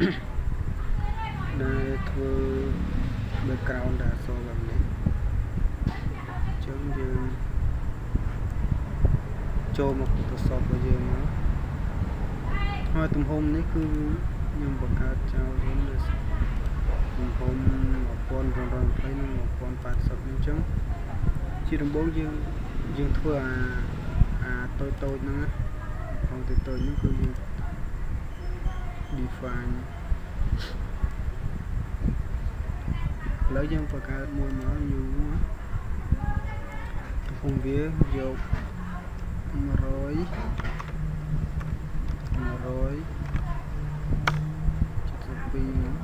ដែលធ្វើ background ដែលអក្សរបែបនេះអញ្ចឹងយើងចូលមក Photoshop របស់យើងមកហើយទំហំនេះគឺខ្ញុំបង្កើតចោលវិញលើទំហំ1920និង1080អញ្ចឹងជាដំបូងយើងយើងធ្វើអាអាតូចតូចហ្នឹងណាផងតូចតូចហ្នឹងគឺយើង define ឥឡូវយើងបង្កើតមួយមក new មកទំហំវាយក100 100 72មក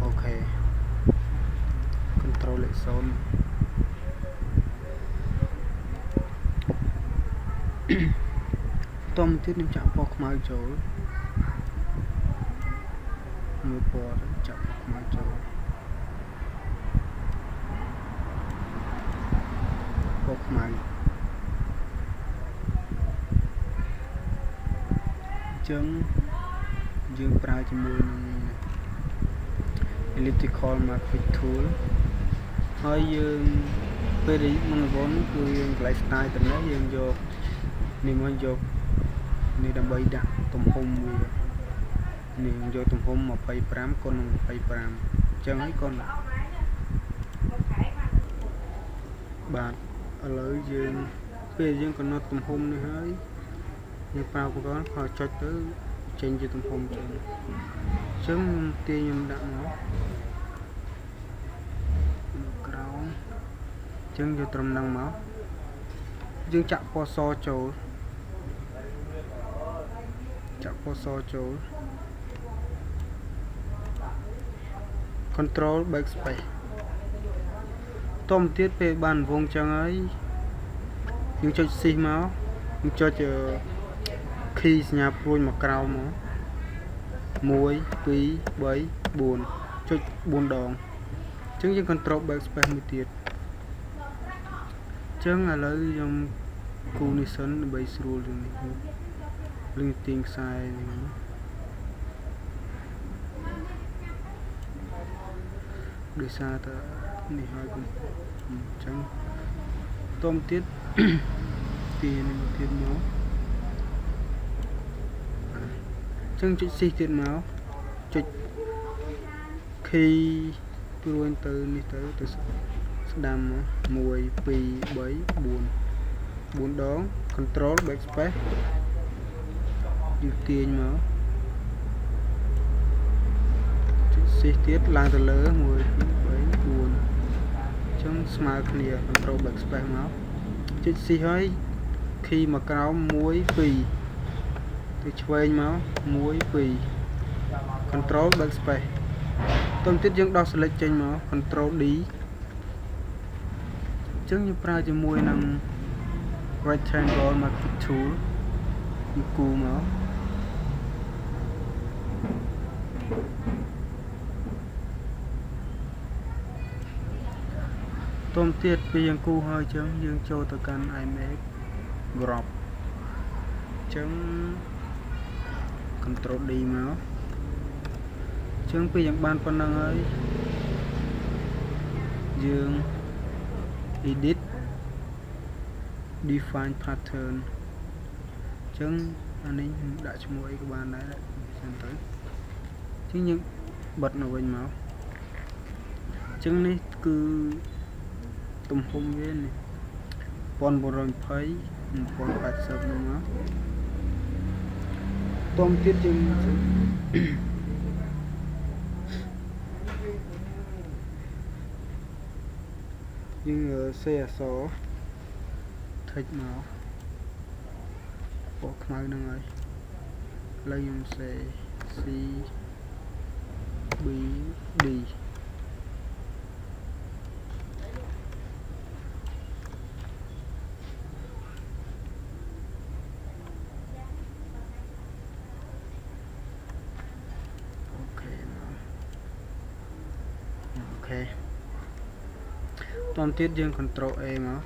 អូខេ control លេខ0 តមទៀតខ្ញុំចាក់ពណ៌ខ្មៅចូលមួយពណ៌ចាក់ពណ៌ខ្មៅចូលពណ៌ខ្មៅចឹងយើងប្រើជាមួយនឹង elliptical marquee tool ហើយយើងពេលដែលមុនវនគឺយើងកន្លែង style ទៅនេះយើងយកនេះមកយក នេះដើម្បីដាក់ទំហំវានេះយកទំហំ25គុណនឹង25អញ្ចឹងហើយកូនបាទឥឡូវយើងពេលយើងកំណត់ទំហំនេះហើយយើងប្រើឧបករណ៍ខចុចទៅចេញជាទំហំចឹងអញ្ចឹងទាញខ្ញុំដាក់មកក្រោមអញ្ចឹងយកត្រឹមហ្នឹងមកយើងចាក់ពណ៌សចូល ចាក់ពណ៌សចូល control backspace តមទៀតពេលបានវងចឹងហើយយើងចុចស៊ីសមកយើងចុច key សញ្ញាព្រួយមកក្រោមមក1 2 3 4ចុច4ដងអញ្ចឹងយើង control backspace មួយទៀតអញ្ចឹងឥឡូវខ្ញុំគូនេះសិនដើម្បីស្រួលជាងនេះ លឹងទាញខ្សែនេះដោយសារតែនេះហើយអញ្ចឹងតមទៀតទាញនេះទៀតមកអញ្ចឹងចុចស៊ីទៀតមកចុច key ព្រួយទៅនេះទៅទៅស្ដាំមក1 2 3 4 4ដង control backspace យើងទាញមកចុចស៊ីទៀតឡើងទៅលើ1 2 3 4អញ្ចឹងស្មើគ្នា control backspace មកចុចស៊ីហើយ key មកក្រោម1 2ទៅឆ្វេងមក1 2 control backspace តទៅទៀតយើងដោះ select ចេញមក control D អញ្ចឹងយើងប្រើជាមួយនឹង rectangle marquee tool យើងគូមក តមទៀតពេលយើងគូហើយអញ្ចឹងយើងចូលទៅកាន់ iMac crop អញ្ចឹង control D មកអញ្ចឹងពេលយើងបានប៉ុណ្ណឹងហើយយើង edit define pattern អញ្ចឹងអានេះដាក់ឈ្មោះអីក៏បានដែរសិនទៅអញ្ចឹងយើងបិទនៅវិញមកអញ្ចឹងនេះគឺ ទំហំវានេះ1920 1080នោះមកតមទៀតយើងយើងសេអសថិចមកពណ៌ខ្មៅហ្នឹងហើយឥឡូវខ្ញុំសេ C B D ខេតមទៀតយើង control A មក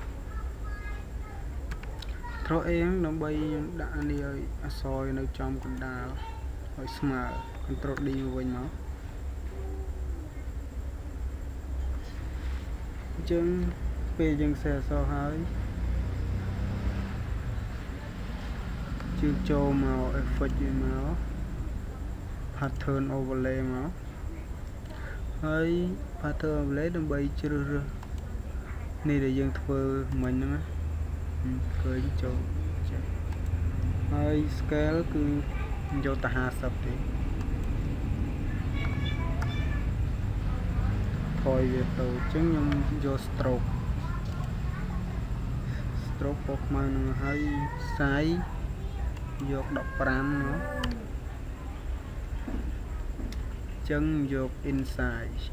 Ctrl A ហ្នឹងដើម្បីខ្ញុំដាក់នេះឲ្យអក្សរនៅចំកណ្ដាលឲ្យស្មើ Ctrl D មកវិញមកអញ្ចឹងពេលយើងសេអក្សរហើយជឿចូលមក effect វាមក pattern overlay មកហើយ pattern overlay ដើម្បីជ្រើសរើសនេះដែលយើងធ្វើមិញហ្នឹងឃើញចូលចេះហើយ scale គឺយកទៅ50ទេថយវាទៅអញ្ចឹងខ្ញុំយក stroke stroke ពណ៌ខ្មៅនឹងហើយ size យក15មកចឹងយក inside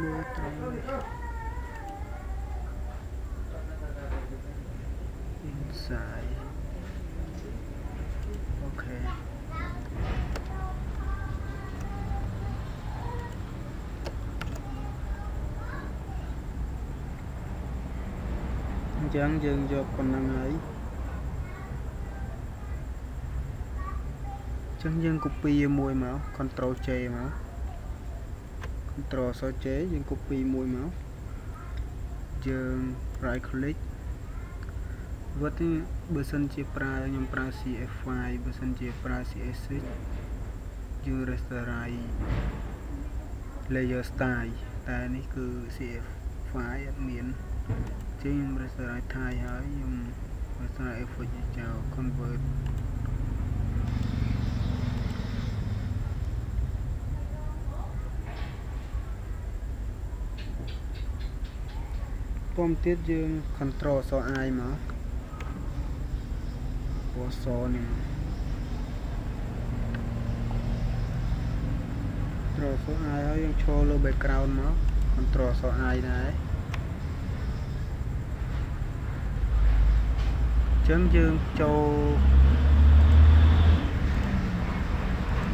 មើលត្រង់នេះ inside អូខេអញ្ចឹងយើងយកប៉ុណ្ណឹងហើយអញ្ចឹងយើង copy មួយមក control J មក control អក្សរ J យើង copy មួយមកយើង right click វត្តនេះបើសិនជាប្រើខ្ញុំប្រើ CF5 បើសិនជាប្រើ CS6 យើង rasterize layer style តែនេះគឺ CF5 អត់មាន ជាងខ្ញុំ rasterize ថៃហើយខ្ញុំ rasterize effect ចោល convert ពំទៀតយើង control ស i មកពណ៌សនេះ control ស i ហើយយើងឈរលើ background មក control ស i ដែរ ចឹងយើងចូល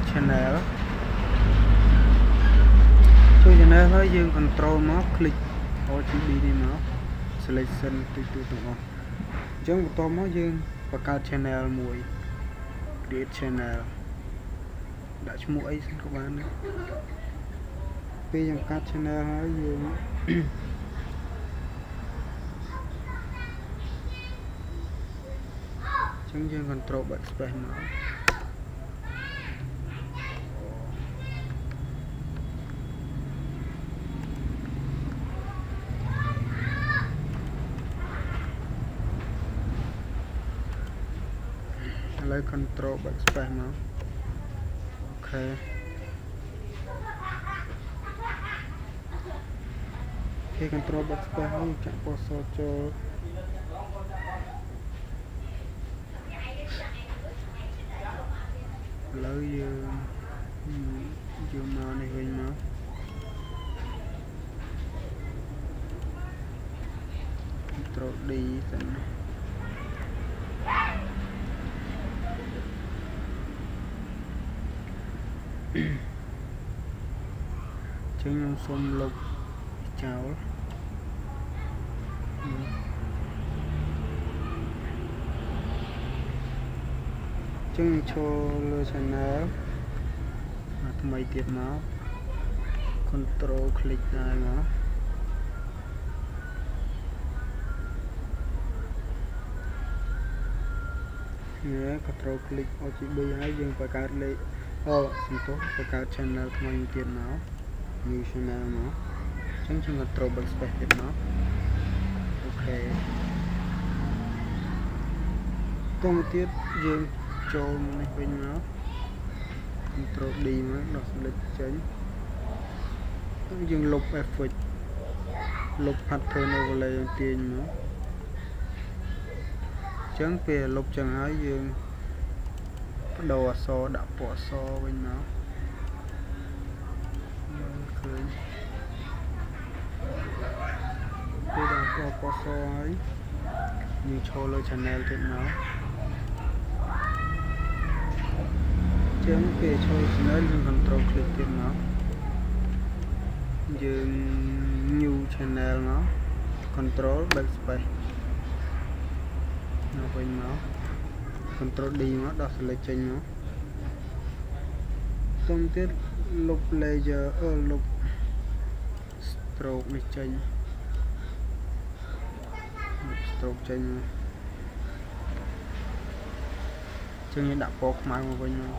channel ចូល channel ហើយយើង control មក click RGB នេះមក selection ទូទៅទាំងអស់អញ្ចឹងបន្ទាប់មកយើងបង្កើត channel មួយ create channel ដាក់ឈ្មោះអីសិនក៏បានដែរពេលយើងកាត់ channel ហើយយើង អញ្ចឹងយើង control backspace មកឥឡូវ control backspace មកអូខេគេ control backspace ហើយចាក់ពណ៌សចូល ឥឡូវយើងយកមកនេះវិញមក control D សិនណាចឹងខ្ញុំសូមលុបចោល ចឹងចូលលើ channel ថ្មីទៀតមក control click ដែរមកនេះ control click RGB ហើយយើងបង្កើតលេខអូសំទោសបង្កើត channel ថ្មីមួយទៀតមក new channel មកអញ្ចឹងខ្ញុំ control backspace ទៀតមកអូខេតោះទៀតយើង ចូលនេះវិញមក control D មកដោះ select ចេញយើងលុប effect លុប pattern overlay យើងទាញមកអញ្ចឹងពេលលុបចឹងហើយយើងបដូរអក្សរដាក់ពណ៌អក្សរវិញមកឃើញពេលដាក់ពណ៌ពណ៌អក្សរហើយយើងចូលលើ channel ទៀតមក ចឹងពេលចូល channel យើង control click ទៀតមកយើង new channel មក control backspace មកវិញមក control D មកដោះ select ចេញមកទុំទៀតលុប layer អឺលុប stroke នេះចេញលុប stroke ចេញមកចឹងយើងដាក់ពណ៌ខ្មៅមកវិញមក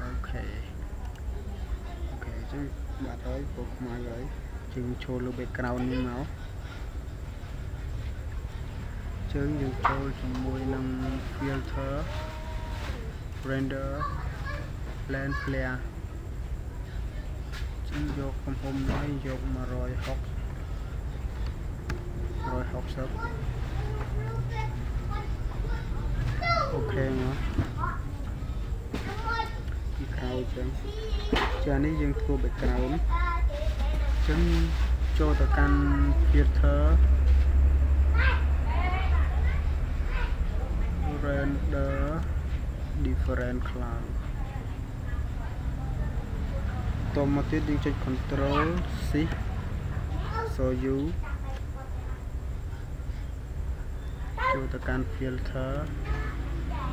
OK OK ចឹងបាត់ ហើយពណ៌ខ្មៅហើយចឹងចូលលើ background នេះមកចឹងយើងចូលជាមួយនឹង filter render lens flare ចឹងយកទំហំនេះយក160 160អូខេមកពីក្រោយចឹងចានេះយើងធ្វើ background ចឹងចូលទៅកាន់ filter render different cloud តមកទៀតយើងចុច control shift so you ចូលទៅកាន់ filter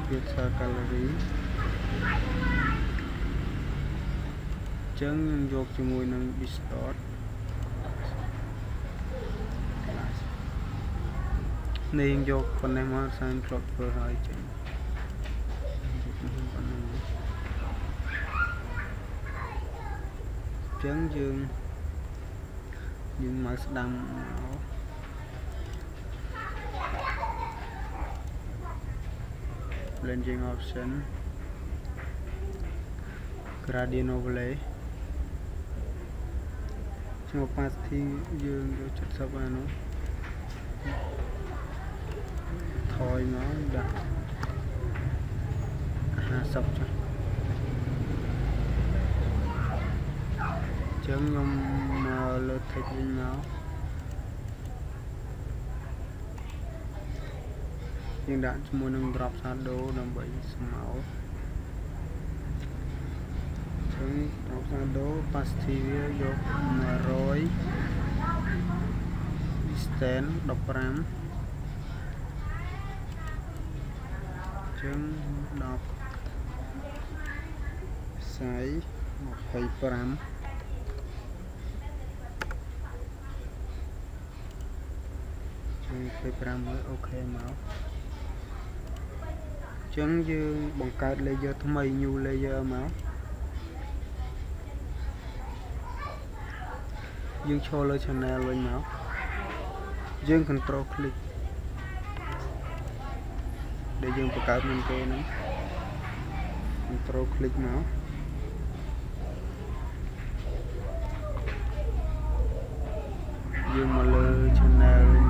filter gallery ចឹងយើងយកជាមួយនឹង distort នេះយកប៉ុណ្ណេះមកសានធ្លាប់ធ្វើហើយចឹងចឹងយើងយើងមកស្ដាំមក blending option gradient overlay ឈ្មោះ opacity យើងយក70បាននោះ ថយមកដាក់50ចុះចឹងខ្ញុំមកលើ text វិញមកយើងដាក់ជាមួយនឹង drop shadow ដើម្បីស្មៅចឹង drop shadow opacity វាយក100 distance 15 ចឹង10ផ្សាយ25ចឹង25មើលអូខេមកចឹងយើងបង្កើត layer ថ្មី new layer មកយើងឈរលើ channel វិញមកយើង control click ដែលយើងបង្កើតមុនគេហ្នឹង control click មកយើងមកលើ channel វិញ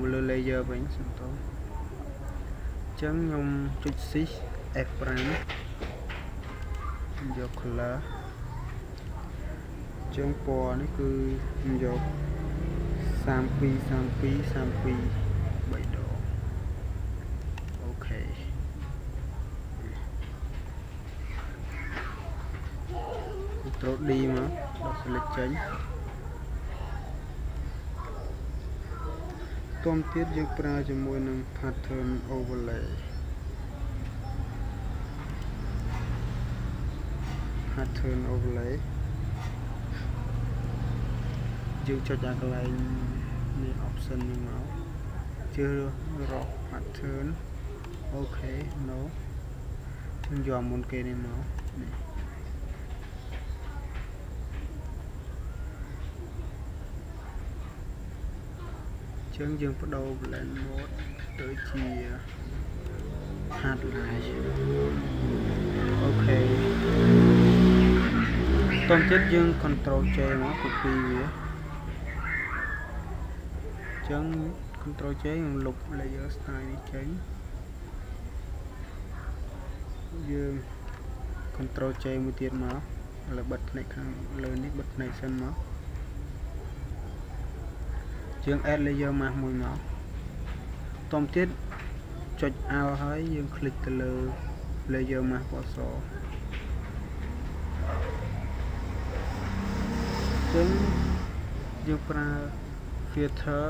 មកលើ layer វិញសុំតោះអញ្ចឹងខ្ញុំចុច shift F5 យក color អញ្ចឹងពណ៌នេះគឺខ្ញុំយក 32 32 32 3ដងអូខេ Ctrl D មកដល់ select ចេញតមទៀតយើងប្រើជាមួយនឹង pattern overlay pattern overlay យើងចុចអាកន្លែង នេះ option នេះមកជឿរក pattern អូខេ no យើងយកមុនគេនេះមកនេះចឹងយើងបដូរ blend mode ទៅជា hard line អូខេតោះទៀតយើង control J មក copy វា ចឹង control J ខ្ញុំលុប layer style នេះចេញយើង control J មួយទៀតមកឥឡូវបិទផ្នែកខាងលើនេះបិទផ្នែកសិនមកយើង add layer mask មួយមកតោះទៀត ចុច Alt ហើយយើងคลิกទៅលើ layer mask ពណ៌សចឹងយើងប្រើ filter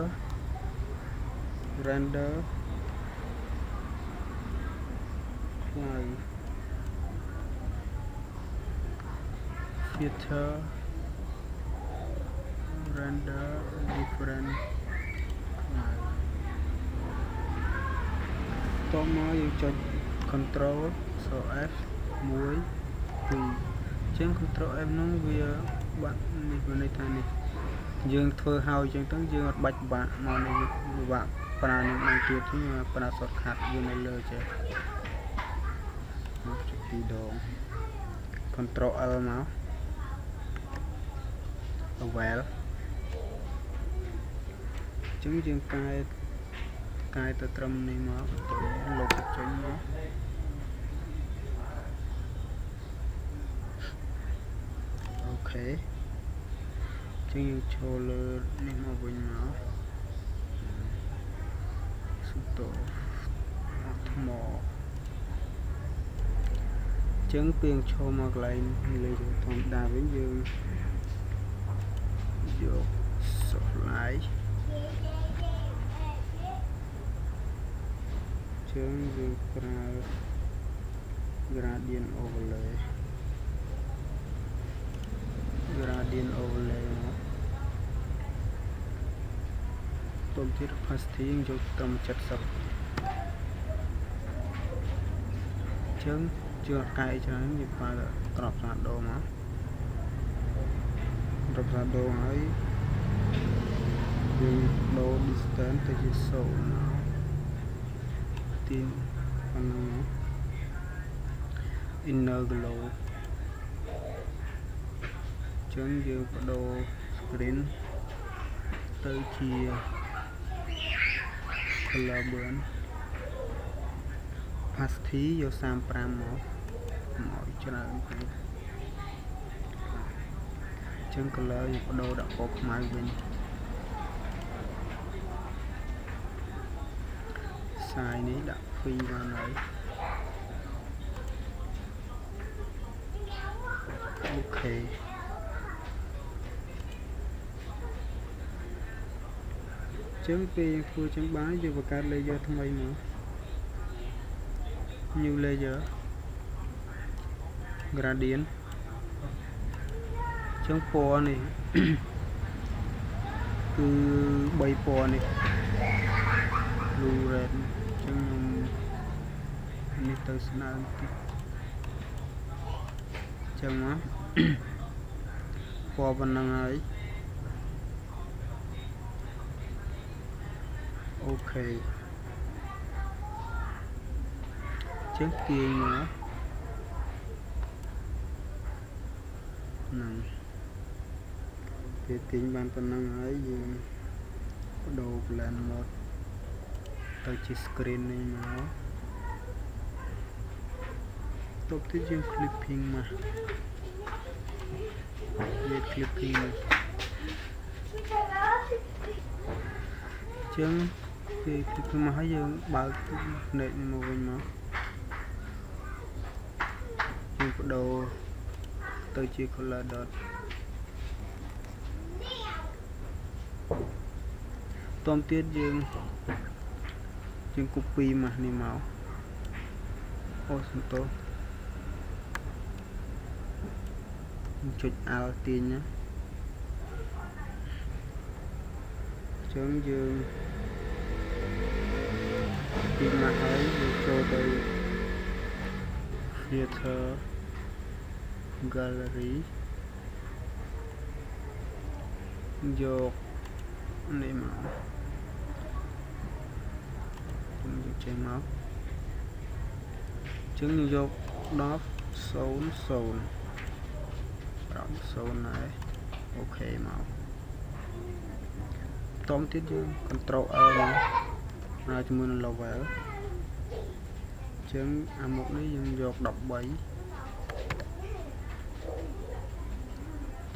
render cloud filter render different cloud តមកយើងចុច control so F 1 2អញ្ចឹង control F នោះវាបាត់នេះវាន័យថានេះយើងធ្វើហើយអញ្ចឹងទៅយើងអត់បាច់បាក់មកនេះវាបាក់ ប្រើនឹងនឹងទៀតទេប្រើ shortcut វានៅលើចេះចុចពីរដង control L មក well អញ្ចឹងយើងកែកែទៅត្រឹមនេះមកលុបចេញមកអូខេចឹងយើងចូលលើនេះមកវិញមក សុតោថ្មចឹងពេលឈរមកកន្លែងលើធម្មតាវិញយើងយក slide ជើងយើងប្រើ gradient overlay gradient overlay មកទុំទៀត opacity យកត្រឹម70ជើងជឿកែច្រើនយើងប្រើក្របសាដូមកក្របសាដូហើយយើងដូរ distance ទៅជា0មកទាញប៉ុណ្ណឹងមក inner glow ចឹងយើងបដូរ screen ទៅជា color burn opacity យក35មកមកច្រើនពេកចឹង color យើងបដូរដាក់ពណ៌ខ្មៅវិញសាយនេះដាក់2បានហើយអូខេ ចឹងពេលយើងធ្វើចឹងបានយើងបង្កើត layer ថ្មីមក new layer gradient ចឹងពណ៌នេះគឺ3ពណ៌នេះ blue red ចឹងខ្ញុំនេះទៅស្នើបន្តិចចឹងមកពណ៌ប៉ុណ្ណឹងហើយ អូខេចឹងទាញមកហ្នឹងពេលទាញបានប៉ុណ្ណឹងហើយយើងបដូរ plan mode ទៅជា screen នេះមកតបទៀតយើង clipping មកវា clipping មកចឹង ពេល clipping មកហើយយើងបើក net នេះមកវិញមកយើងបដូរទៅជា color dot តមទៀតយើងយើង copy មកនេះមកអូសន្តោចុច alt ទាញណាចឹងយើង ពីមកហើយយើងចូលទៅ filter gallery យកនេះមកខ្ញុំយកចេញមកចឹងយក10 0 0 5 0ដែរអូខេមកតមទៀតយើង control L មក ហើយជាមួយនឹង level ចឹងអាមុខនេះយើងយក13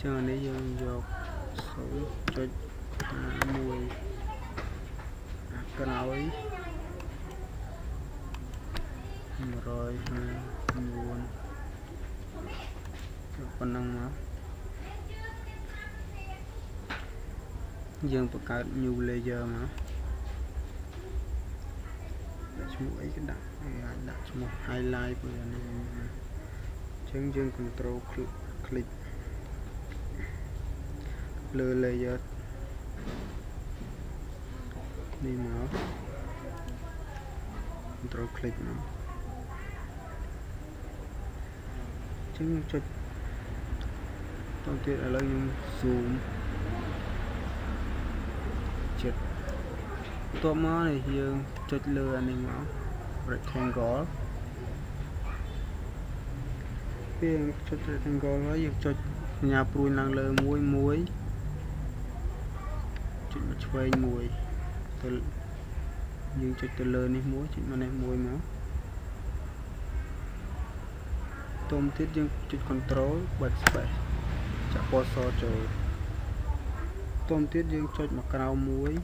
ចឹងអានេះយើងយក0.1ក្រោយប៉ុណ្ណឹងមកយើងបង្កើត new layer មកដាក់ ឈ្មោះអីក៏ដាក់អាចដាក់ឈ្មោះ highlight ព្រោះអានេះអញ្ចឹងយើង control click លើ layer នេះមក control click មកចឹងចុចតទៅទៀតឥឡូវខ្ញុំ zoom ចិត្តបន្ទាប់មកនេះយើង ចុចលើអានេះមក rectangle ពេលចុច rectangle ហើយយើងចុចសញ្ញាព្រួយឡើងលើមួយមួយចុចមកឆ្វេងមួយទៅយើងចុចទៅលើនេះមួយចុចមកនេះមួយមកទុំទៀតយើងចុច control backspace ចាក់ពណ៌សចូលទុំទៀតយើងចុចមកក្រៅមួយ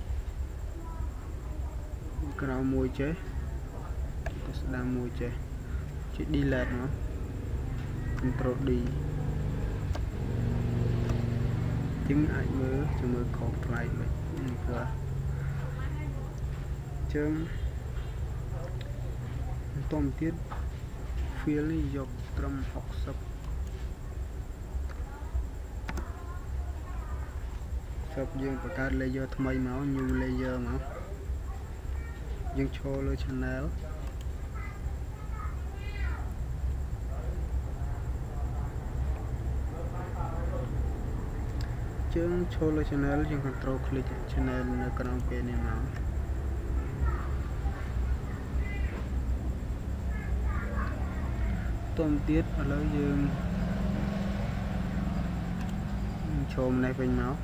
ក្រៅមួយចេះទៅស្ដាំមួយចេះចុច delete មក control D ជាងអាចមើលជាមួយខុសប្លែកមិននេះគឺជើងបន្តទៀត feel នេះយកត្រឹម60សពយើងបង្កើត layer ថ្មីមក new layer មក យើងឈរលើ channel ជើងឈរលើ channel យើង control click channel នៅក្រោមពេលនេះមកតមទៀតឥឡូវយើងឈោមនេះវិញមក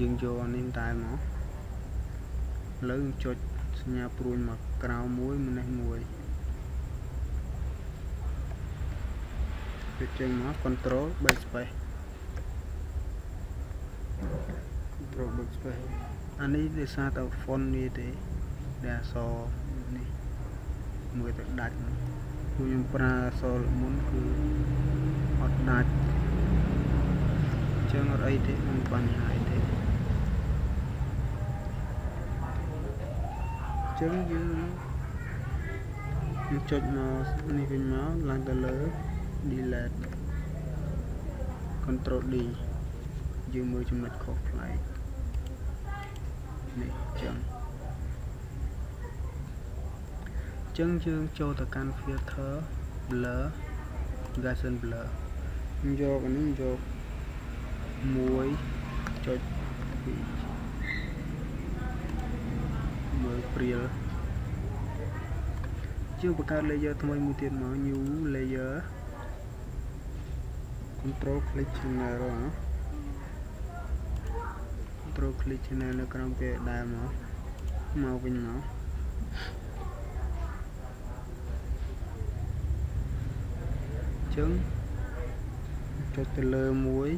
យើងយកអានេះតែមកឥឡូវចុច សញ្ញាព្រួយមកក្រៅមួយម្នេះមួយពេលចេញមក control backspace control backspace អានេះដោយសារតែ font នេះទេដែលអក្សរនេះមួយទៅដាច់មកខ្ញុំប្រើអក្សរមុនគឺអត់ដាច់អញ្ចឹងអត់អីទេមិនបញ្ហាអីទេអញ្ចឹងយើងយើងចុចមកនេះវិញមកឡើងទៅលើ delete control D យើងមើលចំណុចខុសប្លែកនេះអញ្ចឹងចឹងយើងចូលទៅកាន់ filter blur Gaussian blur យកអានេះយក1ចុច2 មើលព្រាលយើងបង្កើត layer ថ្មីមួយទៀតមក new layer control click channel ណា control click channel នៅក្រោមគេដែរមកមកវិញមកចឹងចុចទៅលើមួយ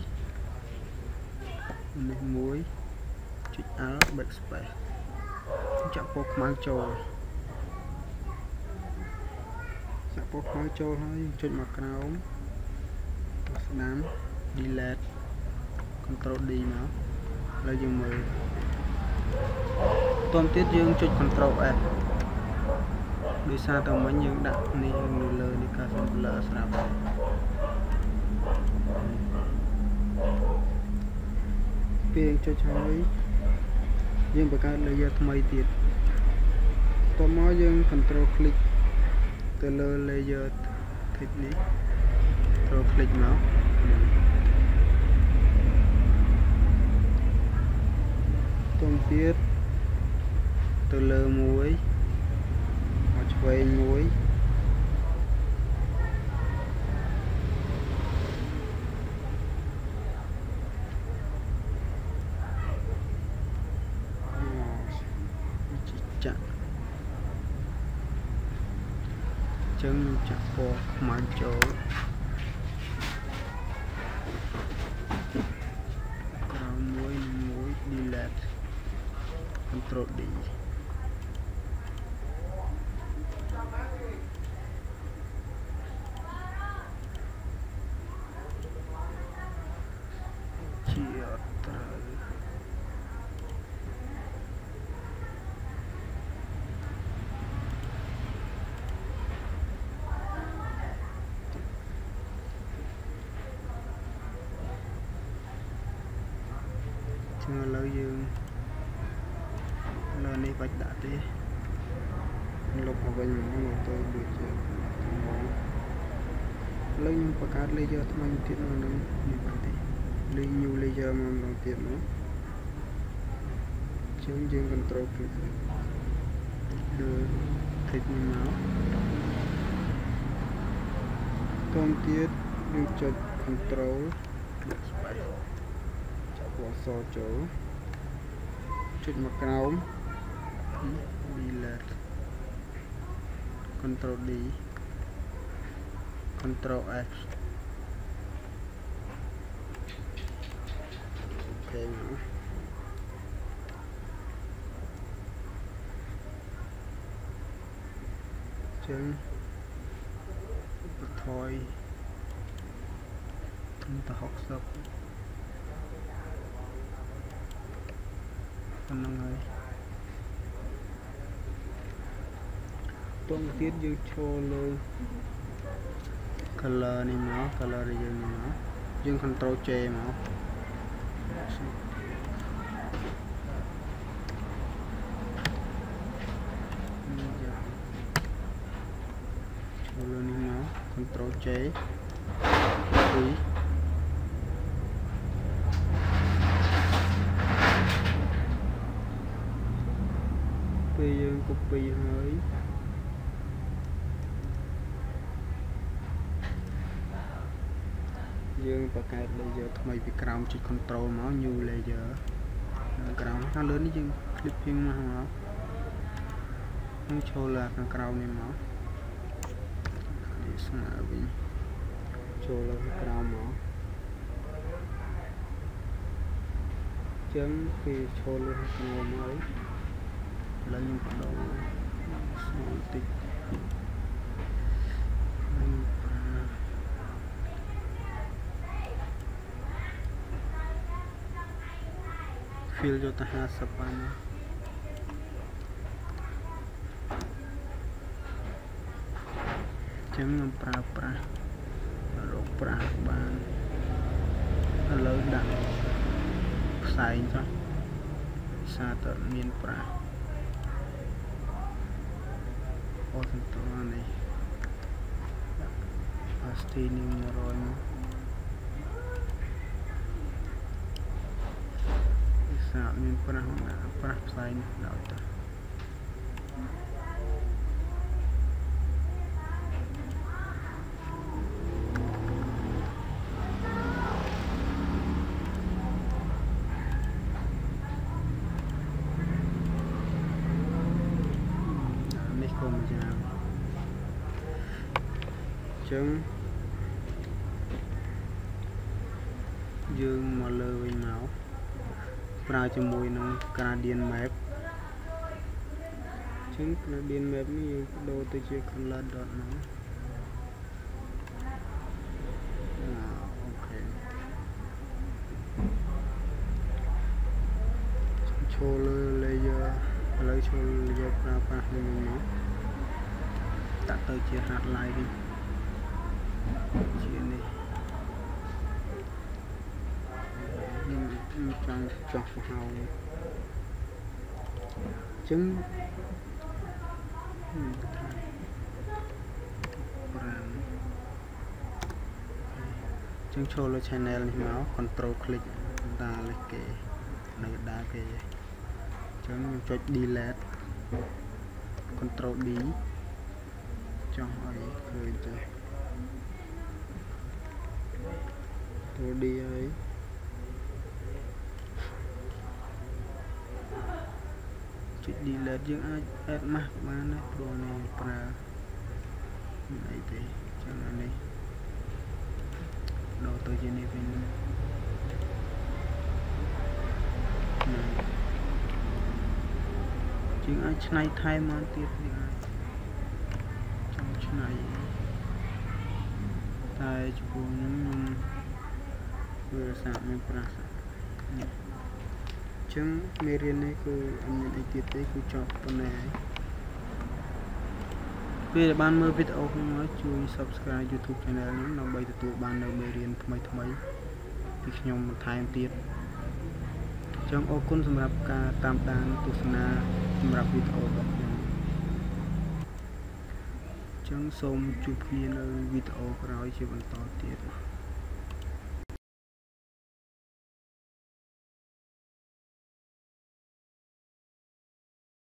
នេះមួយចុច Alt backspace ចាក់ពណ៌ខ្មៅចូលចាក់ពណ៌ខ្មៅចូលហើយចុចមកក្រោមស្ដាំ delete control D មកហើយយើងមើលតោះទៀតយើងចុច control F ដោយសារតែមិញយើងដាក់នេះនៅលើនេះកាសំប្លើស្រាប់ហើយពេលចុចហើយយើងបង្កើត layer ថ្មីទៀត តមកយើង control click ទៅលើ layer text នេះ control click មកតុំទៀតទៅលើមួយឆ្វេងមួយចាក់ ចឹងចាក់ពណ៌ខ្មៅចូលក្រោមមួយមួយ delete control D ចឹងឥឡូវយើងលើនេះបាច់ដាក់ទេលុបមកវិញមកមើលទៅដូចជាមកឥឡូវខ្ញុំ បង្កើត layer ថ្មីទៀតនៅនឹងនេះបាត់ទេ new layer មកម្ដងទៀតមកចឹងយើង control click លើ click នេះមកតងទៀតយើងចុច control space ចាប់ពណ៌សចូលចុចមកក្រោម delete control D control X អូខេមកចឹងបន្ថយទៅ60ប៉ុណ្្នឹងហើយតងទៀតយើងឈរលើ color នេះមក color ដែលយើងនេះមកយើង control J មកចូលលើនេះមក control J 2ពេលយើង copy ហើយ យើងបង្កើត layer ថ្មីពីក្រោមចុច control មក new layer នៅក្រោមខាងលើនេះយើង clipping មកមកនឹងចូលលើខាងក្រោមនេះមកនេះស្មើវិញចូលលើខាងក្រោមមកចឹងគេចូលលើខាងក្រោមហើយឥឡូវខ្ញុំបដូរស្រួលតិច fill យកទៅ50បានចឹងខ្ញុំប្រើប្រាស់រកប្រាស់បានឥឡូវដាក់ផ្សែងចុះសារតើមានប្រាស់អូសន្តរនេះអាស្ទីនេះ100មក សាកមានប្រាស់ប្រាស់ផ្សែងដល់ទៅនេះក៏មួយយ៉ាងចឹងយើងមកលើវិញមក ប្រើជាមួយនឹង gradient map អញ្ចឹង gradient map នេះយើងបដូរទៅជា color dot ហ្នឹងអូខេចូលលើ layer ឥឡូវចូល layer ប្រើប្រាស់នេះមកដាក់ទៅជា hardline វិញជានេះ ចង់ចោះប្រហោងអញ្ចឹង5ចឹងចូលលើ channel នេះមក control click ដាលេខគេនៅដាគេអញ្ចឹងខ្ញុំចុច delete control D ចង់ឲ្យឃើញទៅ control D ហើយ ចុច delete យើងអាច add mask បានដែរព្រោះនេះប្រើមិនអីទេចឹងអានេះដូរទៅជានេះវិញជាងអាចឆ្នៃថែមមកទៀតយើងអាចចង់ឆ្នៃតែចំពោះខ្ញុំខ្ញុំវាសាកមានប្រាស់នេះ ចឹងមេរៀននេះគឺអត់មានអីទៀតទេគឺចប់ប៉ុណ្ណេះហើយពេលដែលបានមើលវីដេអូខ្ញុំហើយជួយ Subscribe YouTube Channel ខ្ញុំដើម្បីទទួលបាននូវមេរៀនថ្មីថ្មីពីខ្ញុំបន្ថែមទៀតចឹងអរគុណសម្រាប់ការតាមដានទស្សនាសម្រាប់វីដេអូរបស់ខ្ញុំចឹងសូមជួបគ្នានៅវីដេអូក្រោយជាបន្តទៀត